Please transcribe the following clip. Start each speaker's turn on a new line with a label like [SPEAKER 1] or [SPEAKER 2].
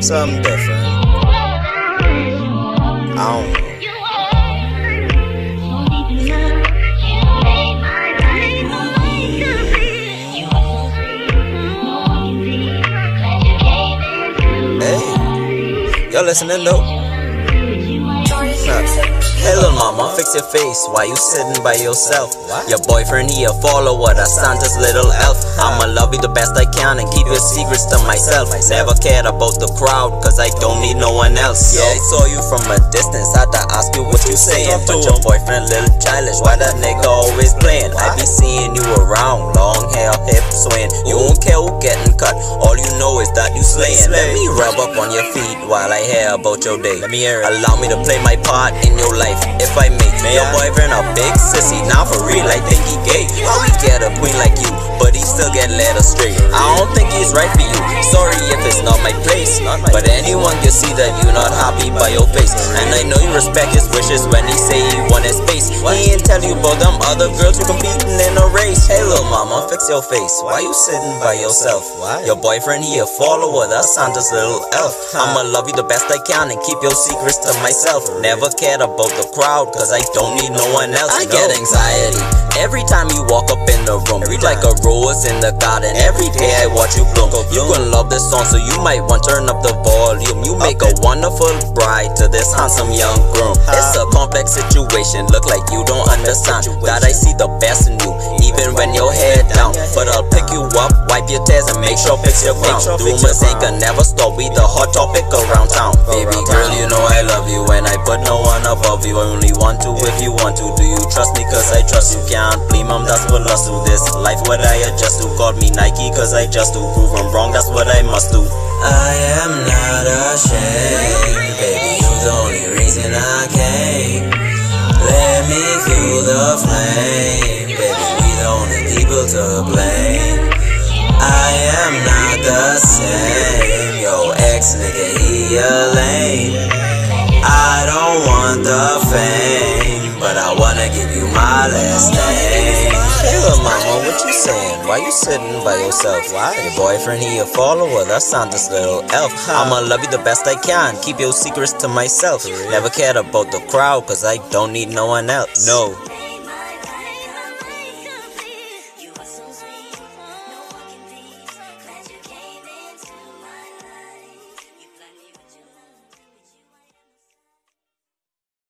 [SPEAKER 1] Something different. I don't know. Hey, y'all listening though? Hey little mama, fix your face. Why you sitting by yourself? What? Your boyfriend he a follower, that's Santa's little elf. I'ma love you the best I can and keep your secrets to myself. Never cared about the crowd, cause I don't need no one else. Yeah, I saw you from a distance, had to ask you what you saying. But your boyfriend little childish, why that nigga always playing? I be You don't care who getting cut, all you know is that you slaying. Let me rub up on your feet while I hear about your day. Let me hear it. Allow me to play my part in your life if I may. Man, your boyfriend a big sissy, now for real, I think he gay. How we get a queen like you, but he still get led astray. I don't think he's right for you. Sorry if it's not my place, but anyone can see that you're not happy by your face. And I know you respect his wishes when he say he want his space. He ain't tell you about them other girls who competing in a race. Hey, little mama, fix your face. Why you sitting by yourself? Why? Your boyfriend, he a follower, that's Santa's little elf. I'ma love you the best I can and keep your secrets to myself. Never cared about the crowd, cause I don't need no one else. I get anxiety every time you walk up in the room. You like a rose in the garden. Every day I watch you bloom. You gonna love this song, so you might want to turn up the volume. You make a wonderful bride to this handsome young groom. Uh-huh. It's a complex situation, look like you don't understand. That I see the best in you, even when your head down. But I'll pick you up, wipe your tears, and make sure fix your ground. Rumors ain't gonna never stop, we the hot topic around town. Baby girl, you know I love you, and I put no one above you. I only want to if you want to. Do you trust me? Cause I trust you. Can't blame them, that's what us do. This life, what I adjust to. Call me Nike, cause I just do. Prove I'm wrong, that's what I must do. I am not ashamed, baby. You're the only reason I came. Let me fuel the flame, baby. We the only people to blame. Give you my last name. Hey, little mama, what you saying? Why you sitting by yourself? Why? Your boyfriend, he a follower. That's Santa's little elf. I'ma love you the best I can. Keep your secrets to myself. Never cared about the crowd, cause I don't need no one else. No.